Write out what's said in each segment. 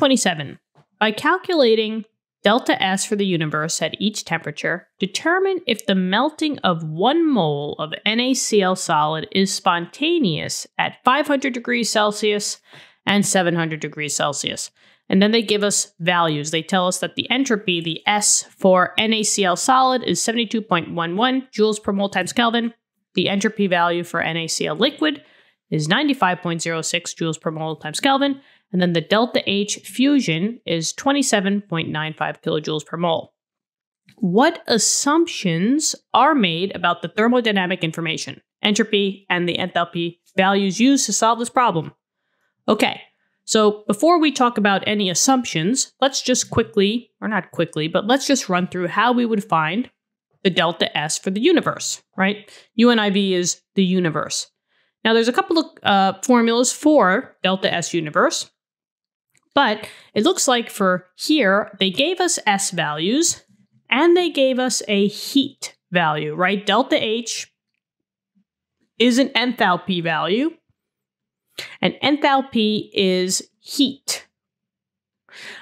127. By calculating delta S for the universe at each temperature, determine if the melting of one mole of NaCl solid is spontaneous at 500 degrees Celsius and 700 degrees Celsius. And then they give us values. They tell us that the entropy, the S for NaCl solid, is 72.11 joules per mole times Kelvin. The entropy value for NaCl liquid is 95.06 joules per mole times Kelvin. And then the delta H fusion is 27.95 kilojoules per mole. What assumptions are made about the thermodynamic information, entropy, and the enthalpy values used to solve this problem? Okay, so before we talk about any assumptions, let's just quickly, or not quickly, but let's just run through how we would find the delta S for the universe, right? UNIV is the universe. Now, there's a couple of uh, formulas for delta S universe, but it looks like for here, they gave us S values and they gave us a heat value, right? Delta H is an enthalpy value. And enthalpy is heat.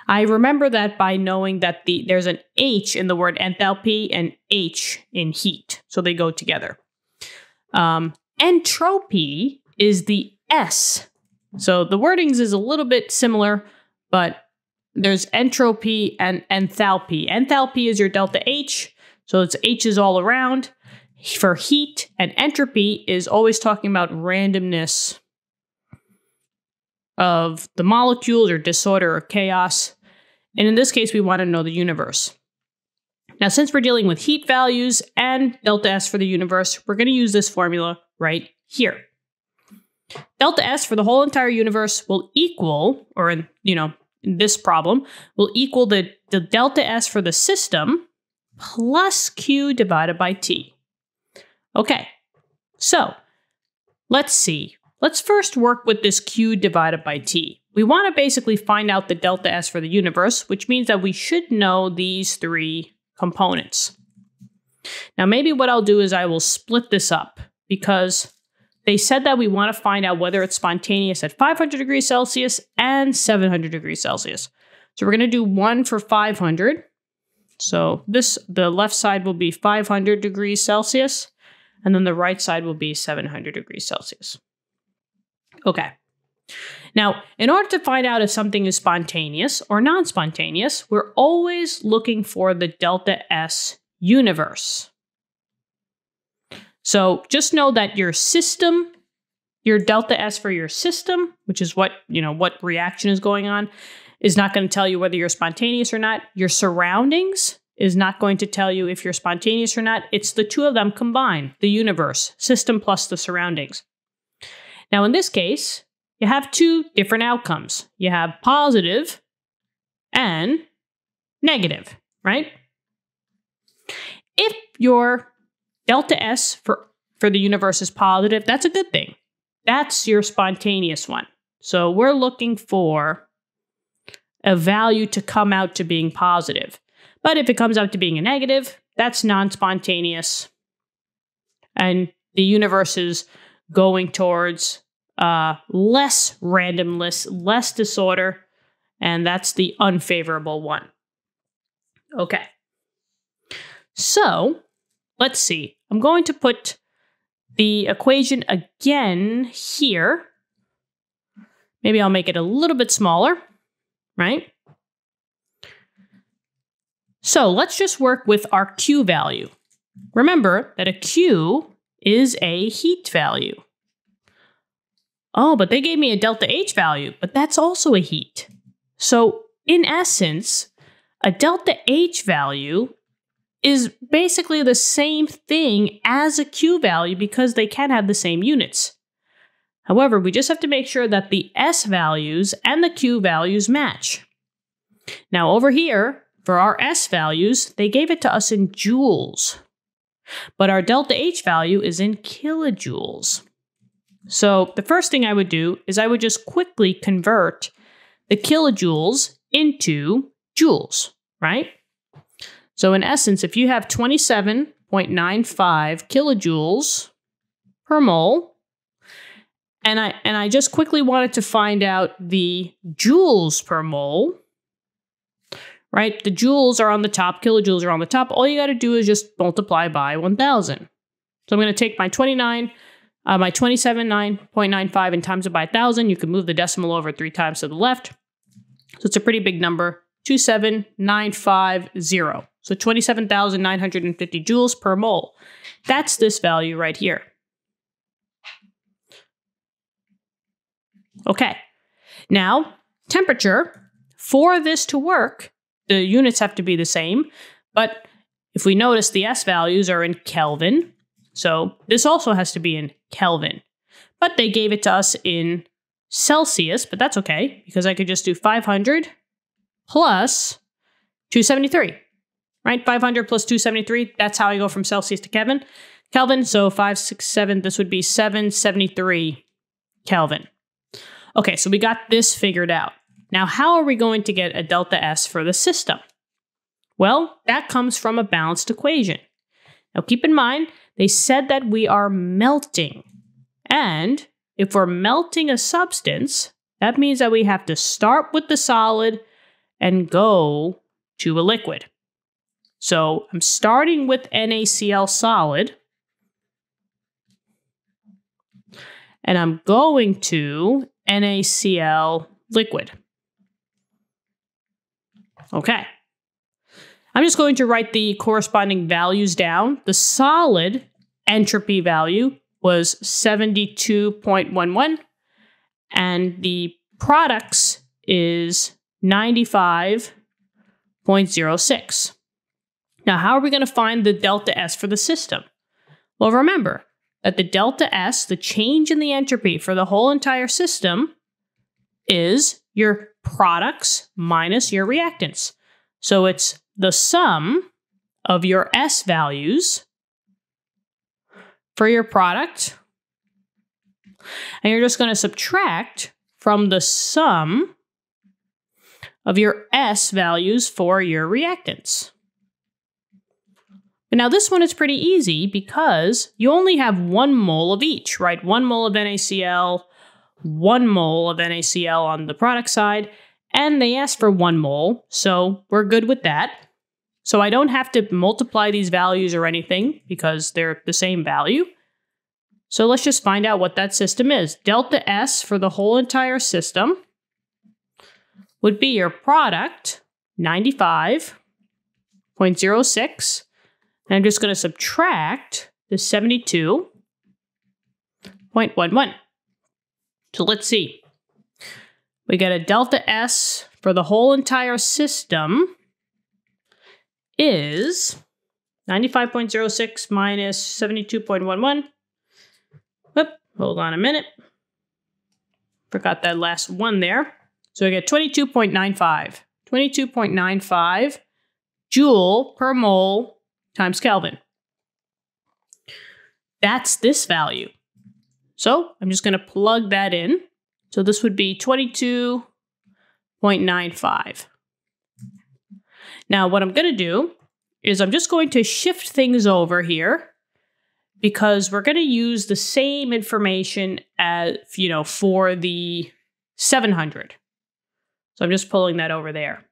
I remember that by knowing that the there's an H in the word enthalpy and H in heat, so they go together. Um, entropy is the S, so the wordings is a little bit similar, but there's entropy and enthalpy. Enthalpy is your delta H, so it's H's all around. For heat and entropy is always talking about randomness of the molecules or disorder or chaos. And in this case, we want to know the universe. Now, since we're dealing with heat values and delta S for the universe, we're going to use this formula right here. Delta S for the whole entire universe will equal, or in, you know, this problem, will equal the, the delta S for the system plus Q divided by T. Okay, so let's see. Let's first work with this Q divided by T. We want to basically find out the delta S for the universe, which means that we should know these three components. Now, maybe what I'll do is I will split this up because they said that we want to find out whether it's spontaneous at 500 degrees Celsius and 700 degrees Celsius. So we're going to do one for 500. So this, the left side will be 500 degrees Celsius, and then the right side will be 700 degrees Celsius. Okay. Now, in order to find out if something is spontaneous or non spontaneous, we're always looking for the delta S universe. So just know that your system, your delta S for your system, which is what, you know, what reaction is going on, is not going to tell you whether you're spontaneous or not. Your surroundings is not going to tell you if you're spontaneous or not. It's the two of them combined, the universe, system plus the surroundings. Now, in this case, you have two different outcomes. You have positive and negative, right? If your delta S for, for the universe is positive, that's a good thing. That's your spontaneous one. So we're looking for a value to come out to being positive. But if it comes out to being a negative, that's non spontaneous. And the universe is going towards uh, less randomness, less disorder, and that's the unfavorable one. Okay. So let's see. I'm going to put the equation again here. Maybe I'll make it a little bit smaller, right? So let's just work with our Q value. Remember that a Q is a heat value. Oh, but they gave me a delta H value, but that's also a heat. So, in essence, a delta H value is basically the same thing as a Q value because they can have the same units. However, we just have to make sure that the S values and the Q values match. Now, over here, for our S values, they gave it to us in joules, but our delta H value is in kilojoules. So the first thing I would do is I would just quickly convert the kilojoules into joules, right? So in essence, if you have 27.95 kilojoules per mole, And I and I just quickly wanted to find out the joules per mole. Right? The joules are on the top, kilojoules are on the top. All you got to do is just multiply by 1000. So I'm going to take my 29 uh, my 27.9.95 and times it by 1,000. You can move the decimal over three times to the left. So it's a pretty big number, 27950. So 27,950 joules per mole. That's this value right here. Okay, now temperature, for this to work, the units have to be the same, but if we notice the S values are in Kelvin, so this also has to be in Kelvin. But they gave it to us in Celsius, but that's okay because I could just do 500 plus 273, right? 500 plus 273, that's how I go from Celsius to Kelvin. Kelvin, so 567, this would be 773 Kelvin. Okay, so we got this figured out. Now, how are we going to get a delta S for the system? Well, that comes from a balanced equation. Now, keep in mind they said that we are melting. And if we're melting a substance, that means that we have to start with the solid and go to a liquid. So I'm starting with NaCl solid. And I'm going to NaCl liquid. Okay. I'm just going to write the corresponding values down. The solid entropy value was 72.11, and the products is 95.06. Now, how are we going to find the delta S for the system? Well, remember that the delta S, the change in the entropy for the whole entire system, is your products minus your reactants. So it's the sum of your S values for your product. And you're just going to subtract from the sum of your S values for your reactants. Now this one is pretty easy because you only have one mole of each, right? One mole of NaCl, one mole of NaCl on the product side, and they asked for one mole, so we're good with that. So I don't have to multiply these values or anything because they're the same value. So let's just find out what that system is. Delta S for the whole entire system would be your product, 95.06. And I'm just going to subtract the 72.11. So let's see. We get a delta S for the whole entire system is 95.06 minus 72.11. Whoop, hold on a minute. Forgot that last one there. So I get 22.95. 22.95 joule per mole times Kelvin. That's this value. So I'm just going to plug that in. So this would be 22.95. Now, what I'm going to do is I'm just going to shift things over here because we're going to use the same information as, you know, for the 700. So I'm just pulling that over there.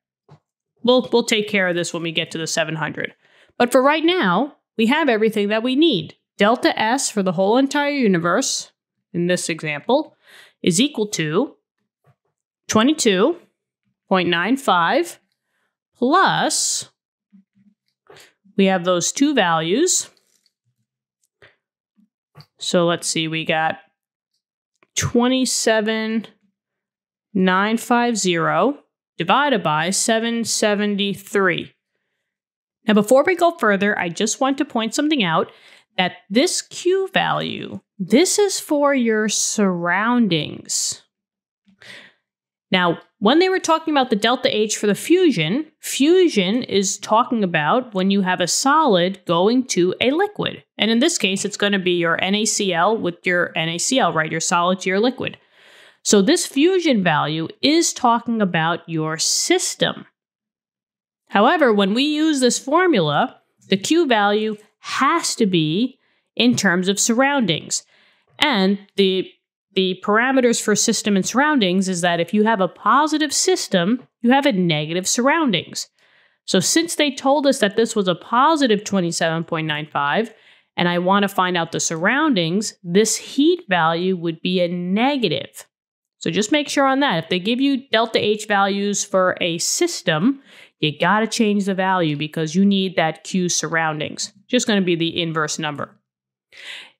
We'll, we'll take care of this when we get to the 700. But for right now, we have everything that we need. Delta S for the whole entire universe, in this example, is equal to 22.95 plus we have those two values. So let's see, we got 27,950 divided by 773. Now, before we go further, I just want to point something out that this Q value, this is for your surroundings. Now, when they were talking about the delta H for the fusion, fusion is talking about when you have a solid going to a liquid. And in this case, it's going to be your NaCl with your NaCl, right? Your solid to your liquid. So this fusion value is talking about your system. However, when we use this formula, the Q value has to be in terms of surroundings. And the the parameters for system and surroundings is that if you have a positive system, you have a negative surroundings. So since they told us that this was a positive 27.95, and I want to find out the surroundings, this heat value would be a negative. So just make sure on that. If they give you delta H values for a system, you got to change the value because you need that Q surroundings. Just going to be the inverse number.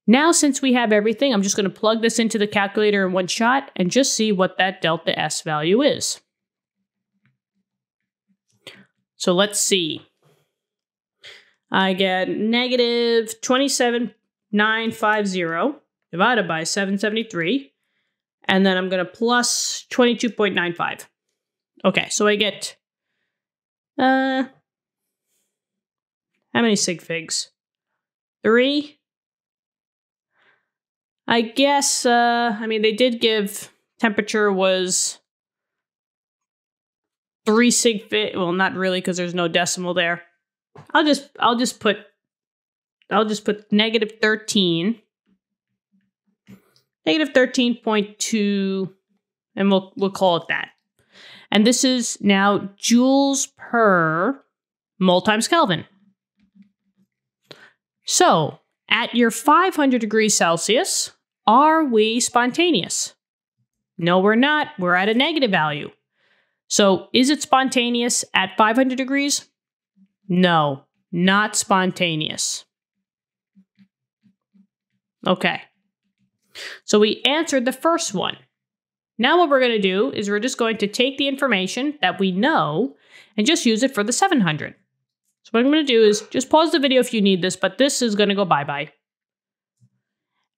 Now, since we have everything, I'm just going to plug this into the calculator in one shot and just see what that delta S value is. So let's see. I get negative 27950 divided by 773. And then I'm going to plus 22.95. Okay, so I get, uh, how many sig figs? Three? I guess, uh, I mean, they did give temperature was three sig fig. Well, not really, because there's no decimal there. I'll just, I'll just put, I'll just put negative 13 negative 13.2, and we'll, we'll call it that. And this is now joules per mole times Kelvin. So, at your 500 degrees Celsius, are we spontaneous? No, we're not. We're at a negative value. So, is it spontaneous at 500 degrees? No, not spontaneous. Okay. So we answered the first one. Now what we're going to do is we're just going to take the information that we know and just use it for the 700. So what I'm going to do is just pause the video if you need this, but this is going to go bye-bye.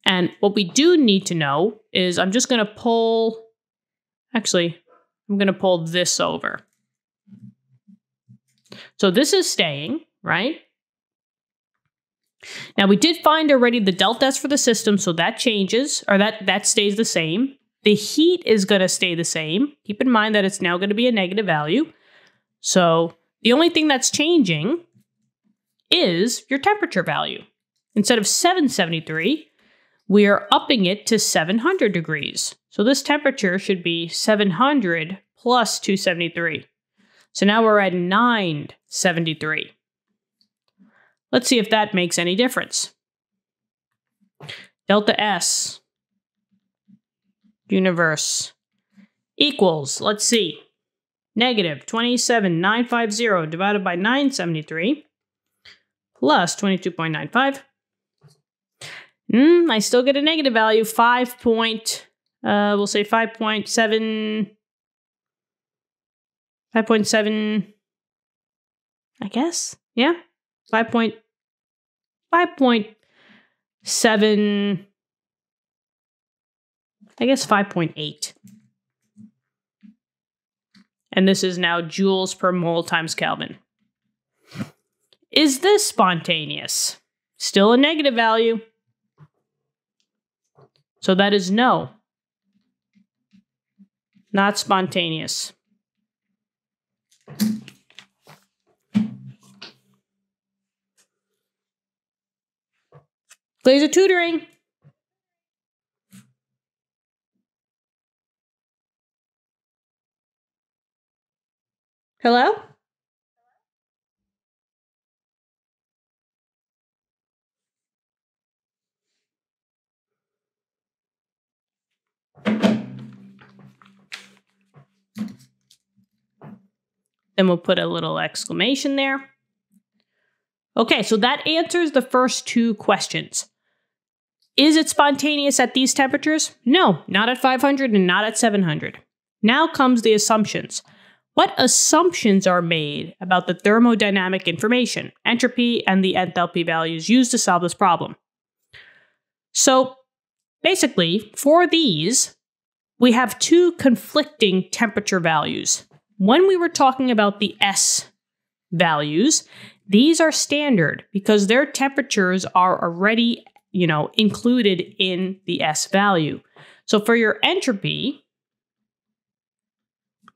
And what we do need to know is I'm just going to pull, actually, I'm going to pull this over. So this is staying, right? Now we did find already the delta S for the system, so that changes, or that, that stays the same. The heat is going to stay the same. Keep in mind that it's now going to be a negative value. So the only thing that's changing is your temperature value. Instead of 773, we are upping it to 700 degrees. So this temperature should be 700 plus 273. So now we're at 973. Let's see if that makes any difference. Delta S universe equals, let's see, negative 27950 divided by 973 plus 22.95. Mm, I still get a negative value, 5 point, uh, we'll say 5.7, 5.7, I guess, yeah, 5 point, 5.7, I guess 5.8. And this is now joules per mole times Kelvin. Is this spontaneous? Still a negative value. So that is no. Not spontaneous. Glaser tutoring. Hello? Then we'll put a little exclamation there. Okay, so that answers the first two questions. Is it spontaneous at these temperatures? No, not at 500 and not at 700. Now comes the assumptions. What assumptions are made about the thermodynamic information, entropy, and the enthalpy values used to solve this problem? So, basically, for these, we have two conflicting temperature values. When we were talking about the S values, these are standard because their temperatures are already, you know, included in the S value. So for your entropy,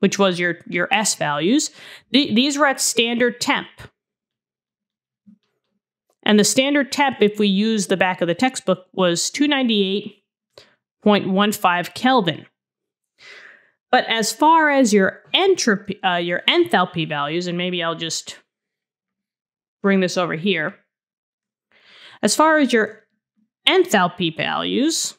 which was your, your S values, th these were at standard temp. And the standard temp, if we use the back of the textbook, was 298.15 Kelvin. But as far as your entropy, uh, your enthalpy values, and maybe I'll just bring this over here. As far as your enthalpy values,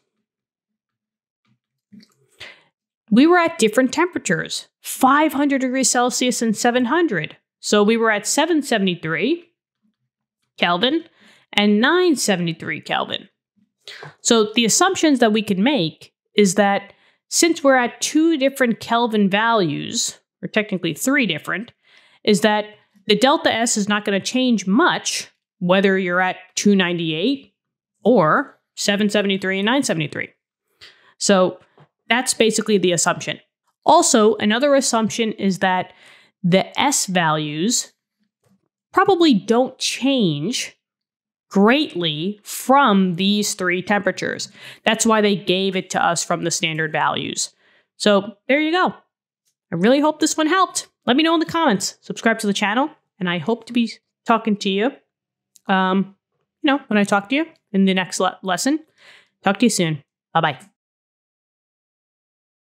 we were at different temperatures 500 degrees Celsius and 700. So we were at 773 Kelvin and 973 Kelvin. So the assumptions that we can make is that since we're at two different Kelvin values, or technically three different, is that the delta S is not going to change much whether you're at 298 or 773 and 973. So that's basically the assumption. Also, another assumption is that the S values probably don't change greatly from these three temperatures. That's why they gave it to us from the standard values. So there you go. I really hope this one helped. Let me know in the comments. Subscribe to the channel, and I hope to be talking to you. Um, you know, when I talk to you in the next le lesson. Talk to you soon. Bye bye.